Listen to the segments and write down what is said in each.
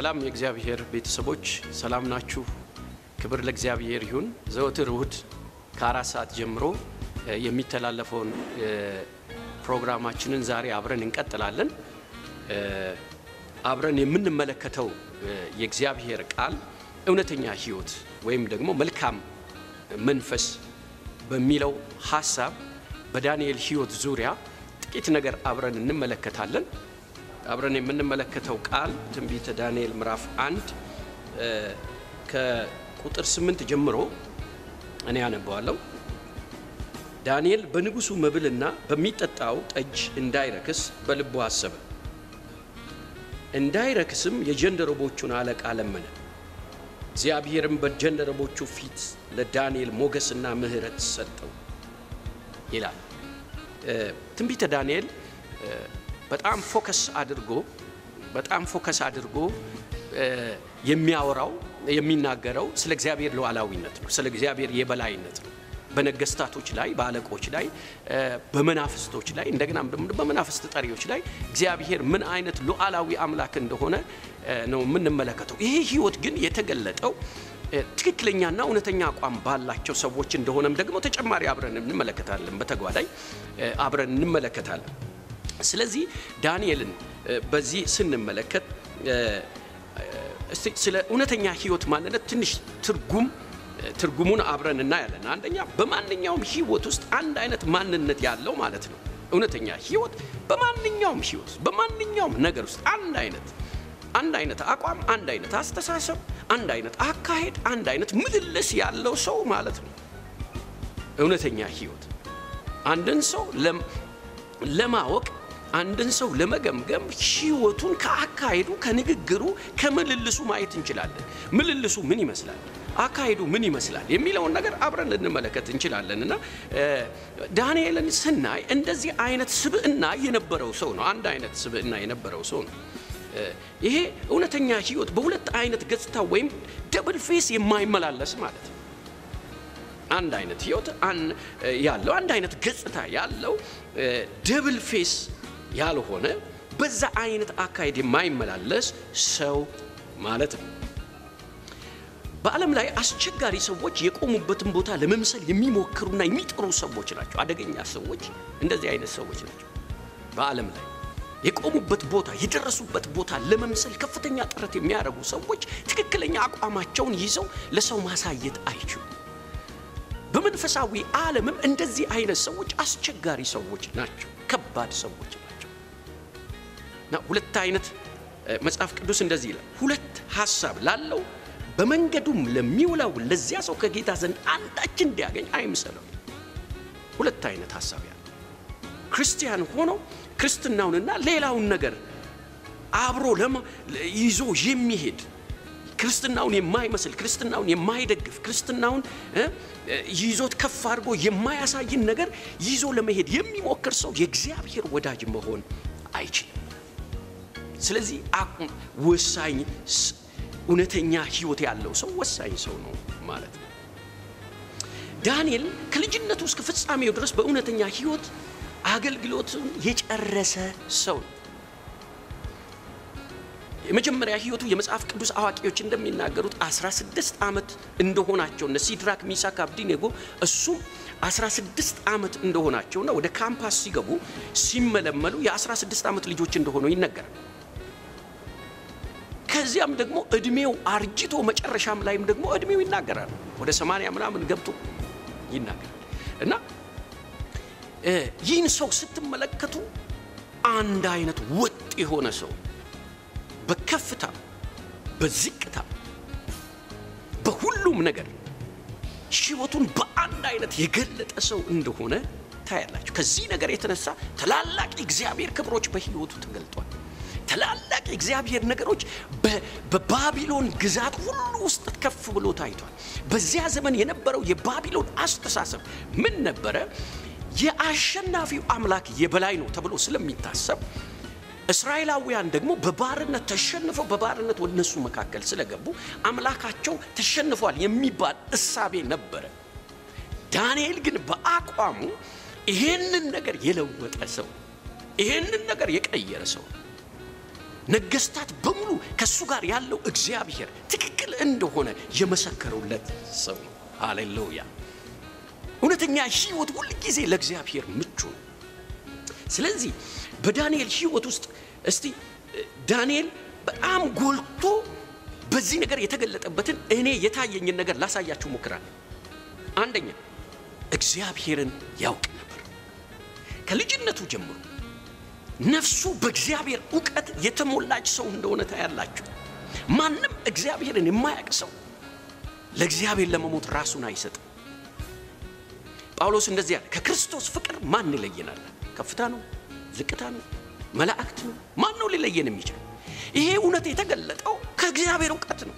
ሰላም የእግዚአብሔር ቤተሰቦች ሰላም ናችሁ? ክብር ለእግዚአብሔር ይሁን። ዘወትር እሁድ ከአራት ሰዓት ጀምሮ የሚተላለፈውን ፕሮግራማችንን ዛሬ አብረን እንቀጥላለን። አብረን የምንመለከተው የእግዚአብሔር ቃል እውነተኛ ሕይወት ወይም ደግሞ መልካም መንፈስ በሚለው ሀሳብ በዳንኤል ሕይወት ዙሪያ ጥቂት ነገር አብረን እንመለከታለን። አብረን የምንመለከተው ቃል ትንቢተ ዳንኤል ምዕራፍ አንድ ከቁጥር ስምንት ጀምሮ እኔ አነበዋለሁ። ዳንኤል በንጉሡ መብልና በሚጠጣው ጠጅ እንዳይረክስ በልቡ አሰበ። እንዳይረክስም የጀንደረቦቹን አለቃ ለመነ። እግዚአብሔርም በጀንደረቦቹ ፊት ለዳንኤል ሞገስና ምሕረት ሰጠው ይላል። ትንቢተ ዳንኤል በጣም focus አድርጎ በጣም focus አድርጎ የሚያወራው የሚናገረው ስለ እግዚአብሔር ሉዓላዊነት ነው። ስለ እግዚአብሔር የበላይነት ነው። በነገስታቶች ላይ፣ በአለቆች ላይ፣ በመናፍስቶች ላይ እንደገና በመናፍስት ጠሪዎች ላይ እግዚአብሔር ምን አይነት ሉዓላዊ አምላክ እንደሆነ ነው የምንመለከተው። ይሄ ህይወት ግን የተገለጠው ትክክለኛና እውነተኛ አቋም ባላቸው ሰዎች እንደሆነም ደግሞ ተጨማሪ አብረን እንመለከታለን። በተጓዳኝ አብረን እንመለከታለን። ስለዚህ ዳንኤልን በዚህ ስንመለከት ስለ እውነተኛ ህይወት ማንነት ትንሽ ትርጉም ትርጉሙን አብረን እናያለን። አንደኛ በማንኛውም ህይወት ውስጥ አንድ አይነት ማንነት ያለው ማለት ነው። እውነተኛ ህይወት በማንኛውም ህይወት በማንኛውም ነገር ውስጥ አንድ አይነት አንድ አይነት አቋም፣ አንድ አይነት አስተሳሰብ፣ አንድ አይነት አካሄድ፣ አንድ አይነት ምልልስ ያለው ሰው ማለት ነው። እውነተኛ ህይወት አንድን ሰው ለማወቅ አንድን ሰው ለመገምገም ህይወቱን ከአካሄዱ፣ ከንግግሩ፣ ከምልልሱ ማየት እንችላለን። ምልልሱ ምን ይመስላል፣ አካሄዱ ምን ይመስላል የሚለውን ነገር አብረን ልንመለከት እንችላለን እና ዳንኤልን ስናይ እንደዚህ አይነት ስብዕና የነበረው ሰው ነው። አንድ አይነት ስብዕና የነበረው ሰው ነው። ይሄ እውነተኛ ህይወት በሁለት አይነት ገጽታ ወይም double face የማይመላለስ ማለት ነው። አንድ አይነት ህይወት ያለው አንድ አይነት ገጽታ ያለው double face ያልሆነ በዛ አይነት አካሄድ የማይመላለስ ሰው ማለት ነው። በዓለም ላይ አስቸጋሪ ሰዎች የቆሙበትን ቦታ ለመምሰል የሚሞክሩና የሚጥሩ ሰዎች ናቸው። አደገኛ ሰዎች እንደዚህ አይነት ሰዎች ናቸው። በዓለም ላይ የቆሙበት ቦታ የደረሱበት ቦታ ለመምሰል ከፍተኛ ጥረት የሚያደርጉ ሰዎች ትክክለኛ አቋማቸውን ይዘው ለሰው ማሳየት አይችሉም። በመንፈሳዊ ዓለምም እንደዚህ አይነት ሰዎች አስቸጋሪ ሰዎች ናቸው። ከባድ ሰዎች ናቸው ሁለት አይነት መጽሐፍ ቅዱስ እንደዚህ ይላል፣ ሁለት ሀሳብ ላለው በመንገዱም ለሚውላው ለዚያ ሰው ከጌታ ዘንድ አንዳች እንዲያገኝ አይምሰለው። ሁለት አይነት ሀሳብ ያለው ክርስቲያን ሆኖ ክርስትናውንና ሌላውን ነገር አብሮ ይዞ የሚሄድ ክርስትናውን የማይመስል ክርስትናውን የማይደግፍ ክርስትናውን ይዞት ከፍ አድርጎ የማያሳይን ነገር ይዞ ለመሄድ የሚሞክር ሰው የእግዚአብሔር ወዳጅ መሆን አይችልም። ስለዚህ ወሳኝ እውነተኛ ሕይወት ያለው ሰው ወሳኝ ሰው ነው ማለት ነው። ዳንኤል ከልጅነቱ እስከ ፍጻሜው ድረስ በእውነተኛ ሕይወት አገልግሎቱን የጨረሰ ሰው ነው። የመጀመሪያ ህይወቱ የመጽሐፍ ቅዱስ አዋቂዎች እንደሚናገሩት 16 ዓመት እንደሆናቸው እነ ሲድራክ ሚሳክ አብዲኔጎ እሱም 16 ዓመት እንደሆናቸውና ወደ ካምፓስ ሲገቡ ሲመለመሉ የ16 ዓመት ልጆች እንደሆኑ ይነገራል። ከዚያም ደግሞ እድሜው አርጅቶ መጨረሻም ላይም ደግሞ እድሜው ይናገራል። ወደ 80 ምናምን ገብቶ ይናገራል እና ይህን ሰው ስትመለከቱ አንድ አይነት ወጥ የሆነ ሰው በከፍታ በዝቅታ በሁሉም ነገር ህይወቱን በአንድ አይነት የገለጠ ሰው እንደሆነ ታያላችሁ። ከዚህ ነገር የተነሳ ታላላቅ የእግዚአብሔር ክብሮች በህይወቱ ተገልጧል። ታላላቅ የእግዚአብሔር ነገሮች በባቢሎን ግዛት ሁሉ ውስጥ ከፍ ብሎ ታይቷል። በዚያ ዘመን የነበረው የባቢሎን አስተሳሰብ ምን ነበረ? የአሸናፊው አምላክ የበላይ ነው ተብሎ ስለሚታሰብ እስራኤላውያን ደግሞ በባርነት ተሸንፈው በባርነት ወደ መካከል ስለገቡ አምላካቸው ተሸንፏል የሚባል እሳቤ ነበረ። ዳንኤል ግን በአቋሙ ይሄንን ነገር የለወጠ ሰው፣ ይሄንን ነገር የቀየረ ሰው ነገስታት በሙሉ ከእሱ ጋር ያለው እግዚአብሔር ትክክል እንደሆነ የመሰከሩለት ሰው ነው። ሃሌሉያ! እውነተኛ ህይወት ሁል ጊዜ ለእግዚአብሔር ምቹ ነው። ስለዚህ በዳንኤል ህይወት ውስጥ እስቲ ዳንኤል በጣም ጎልቶ በዚህ ነገር የተገለጠበትን እኔ የታየኝን ነገር ላሳያችሁ ሞክራለሁ። አንደኛ እግዚአብሔርን ያውቅ ነበር። ከልጅነቱ ጀምሮ ነፍሱ በእግዚአብሔር እውቀት የተሞላች ሰው እንደሆነ ታያላችሁ። ማንም እግዚአብሔርን የማያውቅ ሰው ለእግዚአብሔር ለመሞት ራሱን አይሰጥም። ጳውሎስ እንደዚህ ያለ ከክርስቶስ ፍቅር ማን ይለየናል? ከፍታ ነው? ዝቅታ ነው? መላእክት ነው? ማን ነው ሊለየን የሚችል? ይሄ እውነት የተገለጠው ከእግዚአብሔር እውቀት ነው።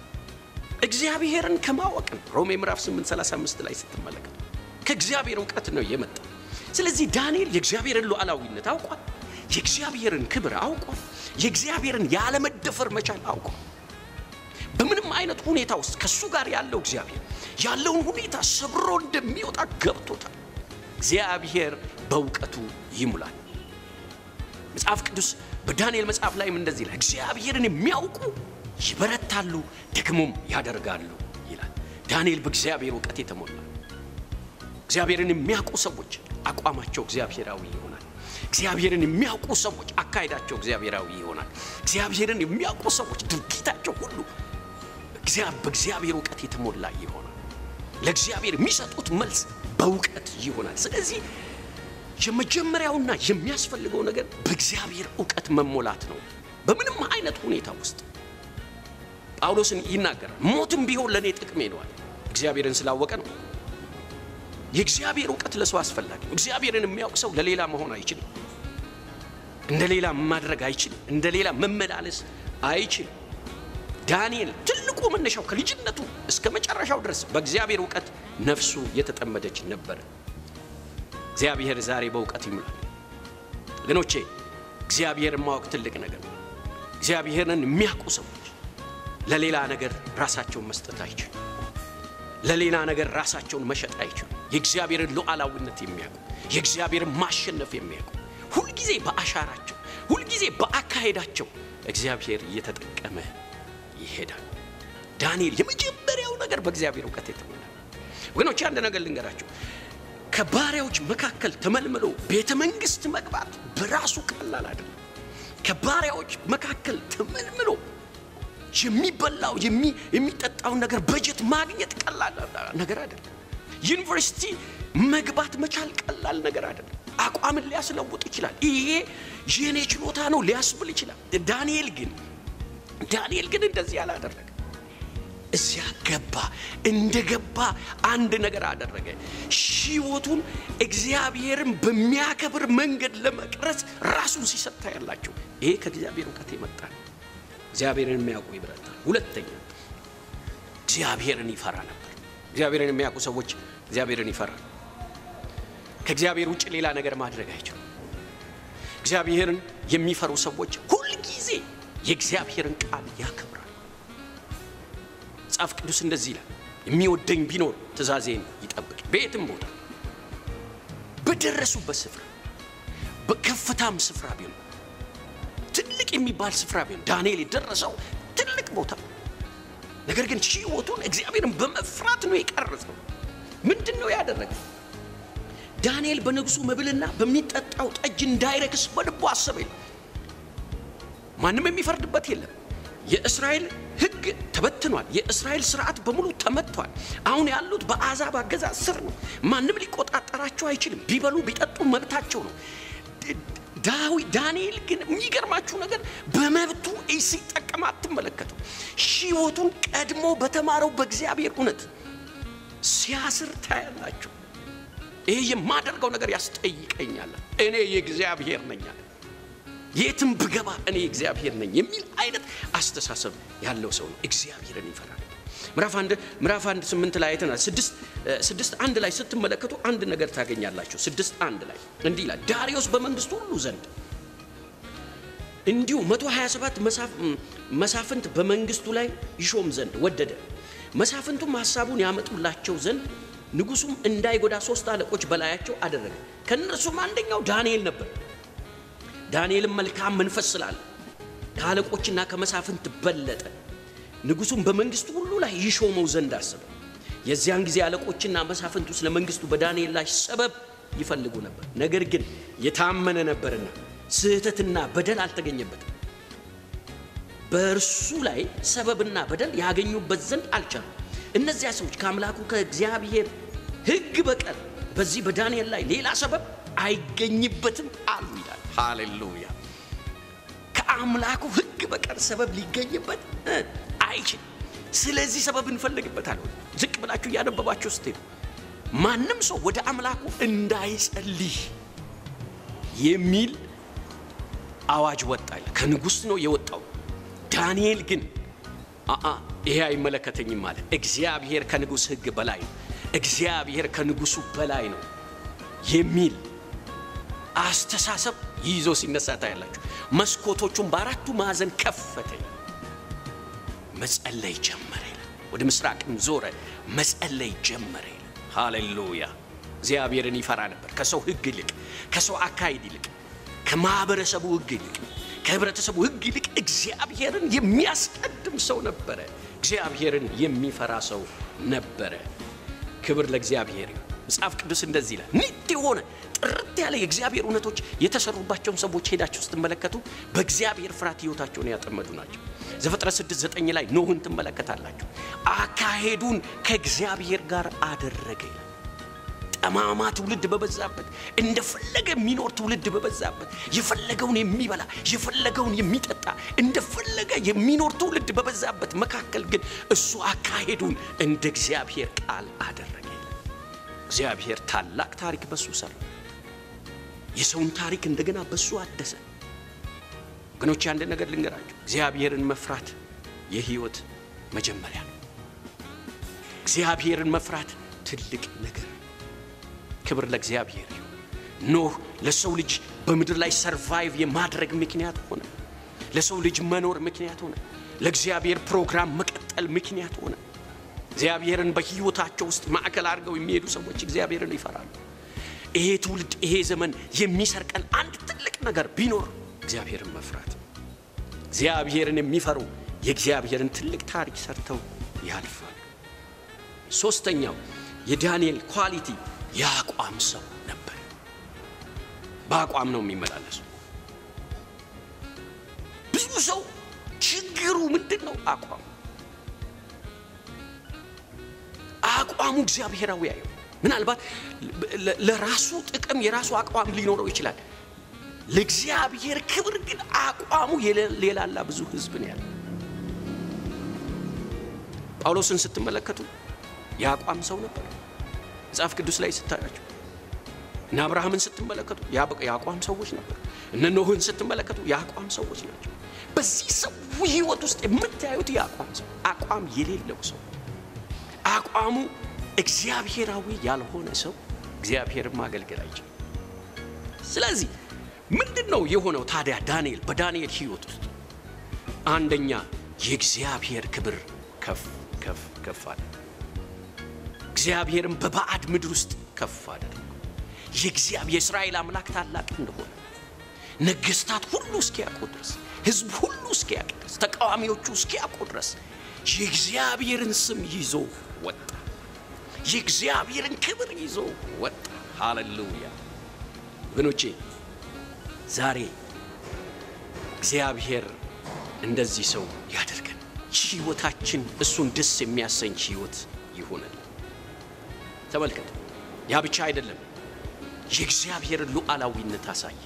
እግዚአብሔርን ከማወቅ ነው። ሮሜ ምዕራፍ 8 35 ላይ ስትመለከቱ ከእግዚአብሔር እውቀት ነው የመጣ። ስለዚህ ዳንኤል የእግዚአብሔርን ሉዓላዊነት አውቋል። የእግዚአብሔርን ክብር አውቋል። የእግዚአብሔርን ያለመደፈር መቻል አውቋል። በምንም አይነት ሁኔታ ውስጥ ከእሱ ጋር ያለው እግዚአብሔር ያለውን ሁኔታ ሰብሮ እንደሚወጣ ገብቶታል። እግዚአብሔር በእውቀቱ ይሙላል። መጽሐፍ ቅዱስ በዳንኤል መጽሐፍ ላይም እንደዚህ ይላል፣ እግዚአብሔርን የሚያውቁ ይበረታሉ ደግሞም ያደርጋሉ ይላል። ዳንኤል በእግዚአብሔር እውቀት የተሞላ እግዚአብሔርን የሚያውቁ ሰዎች አቋማቸው እግዚአብሔራዊ እግዚአብሔርን የሚያውቁ ሰዎች አካሄዳቸው እግዚአብሔራዊ ይሆናል። እግዚአብሔርን የሚያውቁ ሰዎች ድርጊታቸው ሁሉ በእግዚአብሔር እውቀት የተሞላ ይሆናል። ለእግዚአብሔር የሚሰጡት መልስ በእውቀት ይሆናል። ስለዚህ የመጀመሪያውና የሚያስፈልገው ነገር በእግዚአብሔር እውቀት መሞላት ነው። በምንም አይነት ሁኔታ ውስጥ ጳውሎስን ይናገራል። ሞትም ቢሆን ለእኔ ጥቅሜ ነዋል። እግዚአብሔርን ስላወቀ ነው። የእግዚአብሔር እውቀት ለሰው አስፈላጊ ነው። እግዚአብሔርን የሚያውቅ ሰው ለሌላ መሆን አይችልም። እንደ ሌላ ማድረግ አይችልም። እንደ ሌላ መመላለስ አይችልም። ዳንኤል ትልቁ መነሻው ከልጅነቱ እስከ መጨረሻው ድረስ በእግዚአብሔር እውቀት ነፍሱ የተጠመደች ነበረ። እግዚአብሔር ዛሬ በእውቀት ይሙላል። ወገኖቼ እግዚአብሔርን ማወቅ ትልቅ ነገር ነው። እግዚአብሔርን የሚያውቁ ሰዎች ለሌላ ነገር ራሳቸውን መስጠት አይችሉም። ለሌላ ነገር ራሳቸውን መሸጥ አይችሉም። የእግዚአብሔርን ሉዓላዊነት የሚያውቁ የእግዚአብሔርን ማሸነፍ የሚያውቁ ሁልጊዜ በአሻራቸው ሁልጊዜ በአካሄዳቸው እግዚአብሔር እየተጠቀመ ይሄዳል። ዳንኤል የመጀመሪያው ነገር በእግዚአብሔር እውቀት የተሞላ ወገኖች፣ አንድ ነገር ልንገራቸው። ከባሪያዎች መካከል ተመልምሎ ቤተ መንግስት መግባት በራሱ ቀላል አይደለም። ከባሪያዎች መካከል ተመልምሎ የሚበላው የሚጠጣውን ነገር በጀት ማግኘት ቀላል ነገር አይደለም። ዩኒቨርሲቲ መግባት መቻል ቀላል ነገር አይደለም። አቋምን ሊያስለውጥ ይችላል። ይሄ የኔ ችሎታ ነው ሊያስብል ይችላል። ዳንኤል ግን ዳንኤል ግን እንደዚህ አላደረገ። እዚያ ገባ። እንደ ገባ አንድ ነገር አደረገ። ሕይወቱን እግዚአብሔርን በሚያከብር መንገድ ለመቅረጽ ራሱን ሲሰጥ ታያላችሁ። ይሄ ከእግዚአብሔር እውቀት የመጣ ነው። እግዚአብሔርን የሚያውቁ ይበረታል። ሁለተኛ እግዚአብሔርን ይፈራ ነበር። እግዚአብሔርን የሚያውቁ ሰዎች እግዚአብሔርን ይፈራል። ከእግዚአብሔር ውጭ ሌላ ነገር ማድረግ አይችሉም። እግዚአብሔርን የሚፈሩ ሰዎች ሁልጊዜ የእግዚአብሔርን ቃል ያከብራል። መጽሐፍ ቅዱስ እንደዚህ ይላል፣ የሚወደኝ ቢኖር ትእዛዜን ይጠብቅ። በየትም ቦታ በደረሱበት ስፍራ በከፍታም ስፍራ ቢሆን ትልቅ የሚባል ስፍራ ቢሆን ዳንኤል የደረሰው ትልቅ ቦታ ነገር ግን ሕይወቱን እግዚአብሔርን በመፍራት ነው የቀረጸው። ምንድን ነው ያደረገው? ዳንኤል በንጉሱ መብልና በሚጠጣው ጠጅ እንዳይረክስ በልቡ አሰበ ማንም የሚፈርድበት የለም። የእስራኤል ሕግ ተበትኗል። የእስራኤል ስርዓት በሙሉ ተመቷል። አሁን ያሉት በአሕዛብ አገዛዝ ስር ነው። ማንም ሊቆጣጠራቸው አይችልም። ቢበሉ ቢጠጡ መብታቸው ነው። ዳዊት ዳንኤል ግን የሚገርማችሁ ነገር በመብቱ ሲጠቀም አትመለከቱ። ሕይወቱን ቀድሞ በተማረው በእግዚአብሔር እውነት ሲያስር ታያላችሁ። ይሄ የማደርገው ነገር ያስጠይቀኛል፣ እኔ የእግዚአብሔር ነኝ የትም ብገባ እኔ እግዚአብሔር ነኝ የሚል አይነት አስተሳሰብ ያለው ሰው ነው። እግዚአብሔርን ይፈራል። ምዕራፍ አንድ ምዕራፍ አንድ ስምንት ላይ አይተናል። ስድስት አንድ ላይ ስትመለከቱ አንድ ነገር ታገኛላችሁ። ስድስት አንድ ላይ እንዲህ ይላል፣ ዳርዮስ በመንግስቱ ሁሉ ዘንድ እንዲሁ 127 መሳፍንት በመንግስቱ ላይ ይሾም ዘንድ ወደደ። መሳፍንቱም ሀሳቡን ያመጡላቸው ዘንድ ንጉሱም እንዳይጎዳ ሶስት አለቆች በላያቸው አደረገ። ከእነርሱም አንደኛው ዳንኤል ነበር። ዳንኤልም መልካም መንፈስ ስላለ ከአለቆችና ከመሳፍንት በለጠ። ንጉሡም በመንግስቱ ሁሉ ላይ ይሾመው ዘንድ አሰበ። የዚያን ጊዜ አለቆችና መሳፍንቱ ስለ መንግስቱ በዳንኤል ላይ ሰበብ ይፈልጉ ነበር። ነገር ግን የታመነ ነበርና ስህተትና በደል አልተገኘበትም። በእርሱ ላይ ሰበብና በደል ያገኙበት ዘንድ አልቻሉም። እነዚያ ሰዎች ከአምላኩ ከእግዚአብሔር ሕግ በቀር በዚህ በዳንኤል ላይ ሌላ ሰበብ አይገኝበትም አሉ ይላል። ሃሌሉያ! ከአምላኩ ሕግ በቀር ሰበብ ሊገኝበት አይችልም። ስለዚህ ሰበብ እንፈልግበታለን። ዝቅ ብላችሁ እያነበባችሁ ስትሄዱ ማንም ሰው ወደ አምላኩ እንዳይጸልይ የሚል አዋጅ ወጣ ይላል። ከንጉሥ ነው የወጣው። ዳንኤል ግን ይሄ አይመለከተኝም ማለት እግዚአብሔር ከንጉሥ ሕግ በላይ ነው፣ እግዚአብሔር ከንጉሱ በላይ ነው የሚል አስተሳሰብ ይዞ ሲነሳ ታያላችሁ። መስኮቶቹን በአራቱ ማዕዘን ከፈተ፣ መጸለይ ጀመረ ይላል። ወደ ምስራቅም ዞረ፣ መጸለይ ጀመረ ይላል። ሃሌሉያ! እግዚአብሔርን ይፈራ ነበር። ከሰው ሕግ ይልቅ፣ ከሰው አካሄድ ይልቅ፣ ከማህበረሰቡ ሕግ ይልቅ፣ ከህብረተሰቡ ሕግ ይልቅ እግዚአብሔርን የሚያስቀድም ሰው ነበረ። እግዚአብሔርን የሚፈራ ሰው ነበረ። ክብር ለእግዚአብሔር ይሁን። መጽሐፍ ቅዱስ እንደዚህ ይላል። ንድ የሆነ ጥርት ያለ የእግዚአብሔር እውነቶች የተሰሩባቸውን ሰዎች ሄዳችሁ ስትመለከቱ በእግዚአብሔር ፍርሃት ህይወታቸውን ያጠመዱ ናቸው። ዘፍጥረት 6 9 ላይ ኖህን ትመለከታላችሁ። አካሄዱን ከእግዚአብሔር ጋር አደረገ ይላል። ጠማማ ትውልድ በበዛበት እንደፈለገ የሚኖር ትውልድ በበዛበት የፈለገውን የሚበላ የፈለገውን የሚጠጣ እንደፈለገ የሚኖር ትውልድ በበዛበት መካከል ግን እሱ አካሄዱን እንደ እግዚአብሔር ቃል አደረገ እግዚአብሔር ታላቅ ታሪክ በሱ ሰራ። የሰውን ታሪክ እንደገና በሱ አደሰ። ወገኖች አንድ ነገር ልንገራቸው፣ እግዚአብሔርን መፍራት የህይወት መጀመሪያ ነው። እግዚአብሔርን መፍራት ትልቅ ነገር ክብር ለእግዚአብሔር ይሁን። ኖህ ለሰው ልጅ በምድር ላይ ሰርቫይቭ የማድረግ ምክንያት ሆነ። ለሰው ልጅ መኖር ምክንያት ሆነ። ለእግዚአብሔር ፕሮግራም መቀጠል ምክንያት ሆነ። እግዚአብሔርን በህይወታቸው ውስጥ ማዕከል አድርገው የሚሄዱ ሰዎች እግዚአብሔርን ይፈራሉ። ይሄ ትውልድ ይሄ ዘመን የሚሰርቀን አንድ ትልቅ ነገር ቢኖር እግዚአብሔርን መፍራት። እግዚአብሔርን የሚፈሩ የእግዚአብሔርን ትልቅ ታሪክ ሰርተው ያልፋሉ። ሶስተኛው የዳንኤል ኳሊቲ የአቋም ሰው ነበር። በአቋም ነው የሚመላለሱ። ብዙ ሰው ችግሩ ምንድን ነው? አቋሙ አቋሙ እግዚአብሔራዊ ያየው። ምናልባት ለራሱ ጥቅም የራሱ አቋም ሊኖረው ይችላል። ለእግዚአብሔር ክብር ግን አቋሙ የሌላላ ብዙ ህዝብ ነው ያለው። ጳውሎስን ስትመለከቱ የአቋም ሰው ነበር። መጽሐፍ ቅዱስ ላይ ስታያቸው እነ አብርሃምን ስትመለከቱ የአቋም ሰዎች ነበሩ። እነ ኖህን ስትመለከቱ የአቋም ሰዎች ናቸው። በዚህ ሰው ህይወት ውስጥ የምታዩት የአቋም ሰው አቋም የሌለው ሰው አቋሙ እግዚአብሔራዊ ያልሆነ ሰው እግዚአብሔርን ማገልገል አይችልም። ስለዚህ ምንድን ነው የሆነው ታዲያ? ዳንኤል በዳንኤል ህይወት ውስጥ አንደኛ የእግዚአብሔር ክብር ከፍ ከፍ ከፍ አለ። እግዚአብሔርን በባዕድ ምድር ውስጥ ከፍ አደረገ። የእግዚአብሔር የእስራኤል አምላክ ታላቅ እንደሆነ ነገስታት ሁሉ እስኪያውቁ ድረስ፣ ህዝብ ሁሉ እስኪያውቅ ድረስ፣ ተቃዋሚዎቹ እስኪያውቁ ድረስ የእግዚአብሔርን ስም ይዞ ወጣ። የእግዚአብሔርን ክብር ይዞ ወጣ። ሃሌሉያ ወገኖቼ፣ ዛሬ እግዚአብሔር እንደዚህ ሰው ያደርገን። ህይወታችን እሱን ደስ የሚያሰኝ ህይወት ይሆናል። ተመልከት፣ ያ ብቻ አይደለም፣ የእግዚአብሔርን ሉዓላዊነት አሳየ።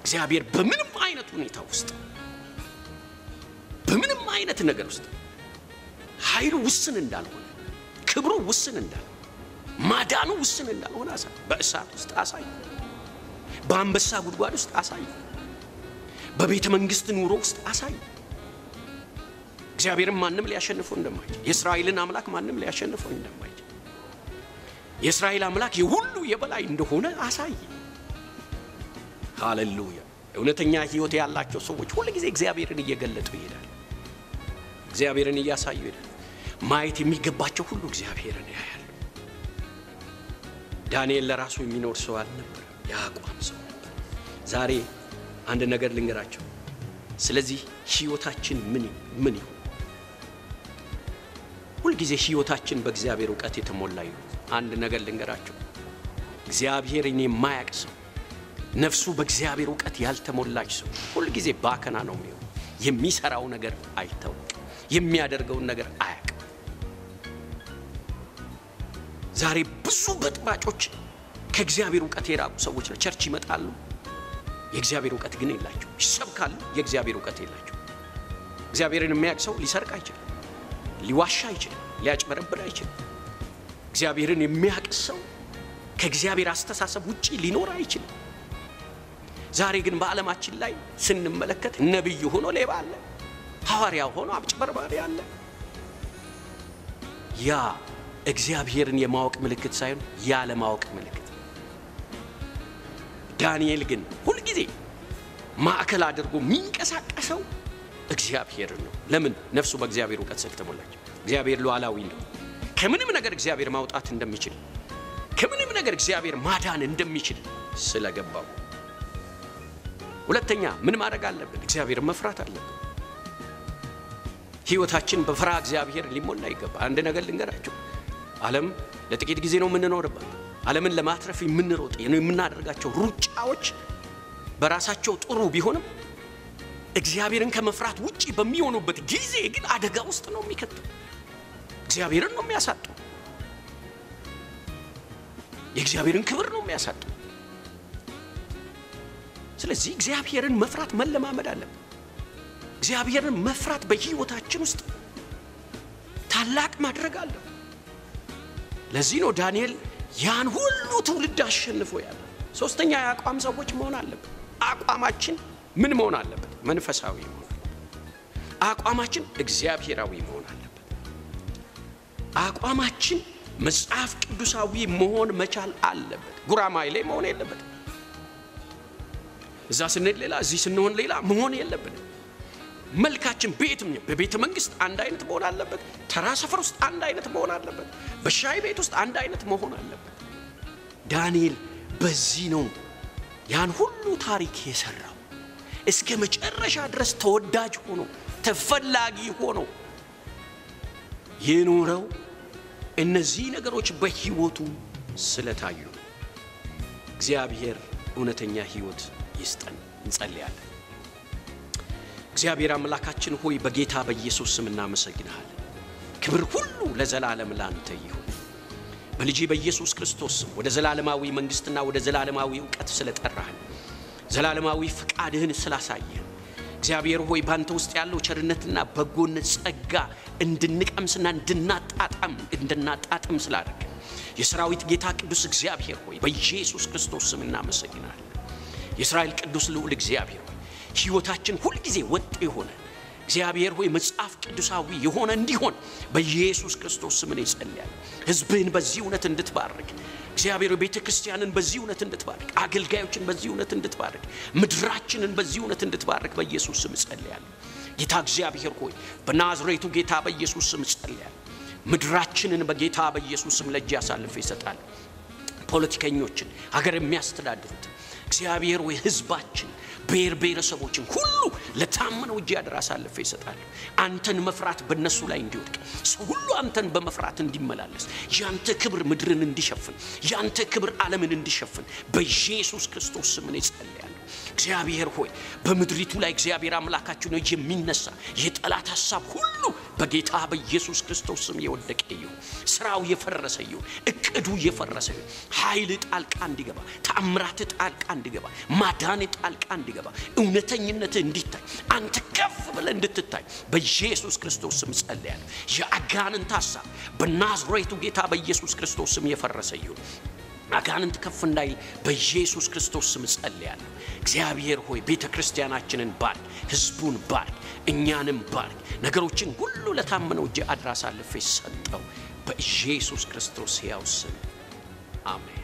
እግዚአብሔር በምንም አይነት ሁኔታ ውስጥ በምንም አይነት ነገር ውስጥ ኃይሉ ውስን እንዳልሆነ፣ ክብሩ ውስን እንዳልሆነ፣ ማዳኑ ውስን እንዳልሆነ አሳየ። በእሳት ውስጥ አሳየ። በአንበሳ ጉድጓድ ውስጥ አሳየ። በቤተ መንግስት ኑሮ ውስጥ አሳየ። እግዚአብሔርን ማንም ሊያሸንፈው እንደማይችል የእስራኤልን አምላክ ማንም ሊያሸንፈው እንደማይችል የእስራኤል አምላክ የሁሉ የበላይ እንደሆነ አሳየ። ሃሌሉያ! እውነተኛ ህይወት ያላቸው ሰዎች ሁል ጊዜ እግዚአብሔርን እየገለጡ ይሄዳል። እግዚአብሔርን እያሳዩ ይሄዳል። ማየት የሚገባቸው ሁሉ እግዚአብሔርን ያያሉ። ዳንኤል ለራሱ የሚኖር ሰው አልነበረም፣ የአቋም ሰው ነበር። ዛሬ አንድ ነገር ልንገራቸው። ስለዚህ ህይወታችን ምን ምን ይሁን? ሁልጊዜ ህይወታችን በእግዚአብሔር እውቀት የተሞላ ይሁን። አንድ ነገር ልንገራቸው፣ እግዚአብሔርን የማያውቅ ሰው ነፍሱ በእግዚአብሔር እውቀት ያልተሞላች ሰው ሁልጊዜ ባከና ነው የሚሆን። የሚሰራው ነገር አይታወቅም፣ የሚያደርገውን ነገር አያውቅም። ዛሬ ብዙ በጥባጮች ከእግዚአብሔር እውቀት የራቁ ሰዎች ነው። ቸርች ይመጣሉ፣ የእግዚአብሔር እውቀት ግን የላቸው። ይሰብካሉ፣ የእግዚአብሔር እውቀት የላቸው። እግዚአብሔርን የሚያውቅ ሰው ሊሰርቅ አይችልም፣ ሊዋሻ አይችልም፣ ሊያጭበረብር አይችልም። እግዚአብሔርን የሚያውቅ ሰው ከእግዚአብሔር አስተሳሰብ ውጪ ሊኖር አይችልም። ዛሬ ግን በዓለማችን ላይ ስንመለከት ነቢይ ሆኖ ሌባ አለ፣ ሐዋርያ ሆኖ አጭበርባሪ አለ። ያ እግዚአብሔርን የማወቅ ምልክት ሳይሆን ያለማወቅ ምልክት። ዳንኤል ግን ሁልጊዜ ማዕከል አድርጎ የሚንቀሳቀሰው እግዚአብሔርን ነው። ለምን? ነፍሱ በእግዚአብሔር እውቀት ስለተሞላች። እግዚአብሔር ሉዓላዊ ነው። ከምንም ነገር እግዚአብሔር ማውጣት እንደሚችል፣ ከምንም ነገር እግዚአብሔር ማዳን እንደሚችል ስለገባው ሁለተኛ ምን ማድረግ አለብን? እግዚአብሔርን መፍራት አለብን። ህይወታችን በፍርሃ እግዚአብሔር ሊሞላ ይገባል። አንድ ነገር ልንገራቸው፣ ዓለም ለጥቂት ጊዜ ነው የምንኖርባት። ዓለምን ለማትረፍ የምንሮጥ የምናደርጋቸው ሩጫዎች በራሳቸው ጥሩ ቢሆንም እግዚአብሔርን ከመፍራት ውጪ በሚሆኑበት ጊዜ ግን አደጋ ውስጥ ነው የሚከተው። እግዚአብሔርን ነው የሚያሳጠው። የእግዚአብሔርን ክብር ነው የሚያሳጠው። ስለዚህ እግዚአብሔርን መፍራት መለማመድ አለብን። እግዚአብሔርን መፍራት በህይወታችን ውስጥ ታላቅ ማድረግ አለብን። ለዚህ ነው ዳንኤል ያን ሁሉ ትውልድ አሸንፎ ያለ። ሶስተኛ የአቋም ሰዎች መሆን አለብን። አቋማችን ምን መሆን አለበት? መንፈሳዊ መሆን አቋማችን እግዚአብሔራዊ መሆን አለበት። አቋማችን መጽሐፍ ቅዱሳዊ መሆን መቻል አለበት። ጉራማይሌ መሆን የለበትም። እዛ ስንሄድ ሌላ እዚህ ስንሆን ሌላ መሆን የለብንም። መልካችን በየትም በቤተ መንግስት አንድ አይነት መሆን አለበት። ተራ ሰፈር ውስጥ አንድ አይነት መሆን አለበት። በሻይ ቤት ውስጥ አንድ አይነት መሆን አለበት። ዳንኤል በዚህ ነው ያን ሁሉ ታሪክ የሰራው። እስከ መጨረሻ ድረስ ተወዳጅ ሆኖ ተፈላጊ ሆኖ የኖረው እነዚህ ነገሮች በህይወቱ ስለታዩ እግዚአብሔር እውነተኛ ህይወት ይስጠን። እንጸልያለን። እግዚአብሔር አምላካችን ሆይ በጌታ በኢየሱስ ስም እናመሰግንሃለን። ክብር ሁሉ ለዘላለም ላንተ ይሁን። በልጅ በኢየሱስ ክርስቶስ ስም ወደ ዘላለማዊ መንግስትና ወደ ዘላለማዊ እውቀት ስለጠራህን፣ ዘላለማዊ ፍቃድህን ስላሳየን እግዚአብሔር ሆይ ባንተ ውስጥ ያለው ቸርነትና በጎነት ጸጋ እንድንቀምስና እንድናጣጣም እንድናጣጥም ስላደረግን የሰራዊት ጌታ ቅዱስ እግዚአብሔር ሆይ በኢየሱስ ክርስቶስ ስም እናመሰግናለን። የእስራኤል ቅዱስ ልዑል እግዚአብሔር ሆይ ሕይወታችን ሁልጊዜ ወጥ የሆነ እግዚአብሔር ሆይ መጽሐፍ ቅዱሳዊ የሆነ እንዲሆን በኢየሱስ ክርስቶስ ስም እኔ ጸልያለሁ። ሕዝብህን በዚህ እውነት እንድትባርክ እግዚአብሔር ቤተ ክርስቲያንን በዚህ እውነት እንድትባርክ፣ አገልጋዮችን በዚህ እውነት እንድትባርክ፣ ምድራችንን በዚህ እውነት እንድትባርክ በኢየሱስ ስም ጸልያለሁ። ጌታ እግዚአብሔር ሆይ በናዝሬቱ ጌታ በኢየሱስ ስም ጸልያለሁ። ምድራችንን በጌታ በኢየሱስ ስም ለእጅ አሳልፌ ይሰጣል። ፖለቲከኞችን፣ ሀገር የሚያስተዳድሩትን እግዚአብሔር ወይ ህዝባችን ብሔር ብሔረሰቦችን ሁሉ ለታመነው እጅ ያደራ አሳልፌ ይሰጣል። አንተን መፍራት በእነሱ ላይ እንዲወድቅ ሰው ሁሉ አንተን በመፍራት እንዲመላለስ ያንተ ክብር ምድርን እንዲሸፍን ያንተ ክብር ዓለምን እንዲሸፍን በኢየሱስ ክርስቶስ ስም እኔ እግዚአብሔር ሆይ በምድሪቱ ላይ እግዚአብሔር አምላካችን ሆይ የሚነሳ የጠላት ሀሳብ ሁሉ በጌታ በኢየሱስ ክርስቶስ ስም የወደቀ ይሁን። ስራው የፈረሰ ይሁን። እቅዱ የፈረሰ ይሁን። ኃይል ጣልቃ እንዲገባ፣ ተአምራት ጣልቃ እንዲገባ፣ ማዳን ጣልቃ እንዲገባ፣ እውነተኝነት እንዲታይ፣ አንተ ከፍ ብለህ እንድትታይ በኢየሱስ ክርስቶስ ስም ጸልያለሁ። የአጋንንት ሀሳብ በናዝሬቱ ጌታ በኢየሱስ ክርስቶስ ስም የፈረሰ ይሁን። አጋንንት ከፍ እንዳይል በኢየሱስ ክርስቶስ ስም ጸልያለሁ። እግዚአብሔር ሆይ ቤተ ክርስቲያናችንን ባርክ፣ ህዝቡን ባርክ፣ እኛንም ባርክ። ነገሮችን ሁሉ ለታመነው እጅ አድራ አሳልፌ ሰጠው በኢየሱስ ክርስቶስ ሕያው ስም አሜን።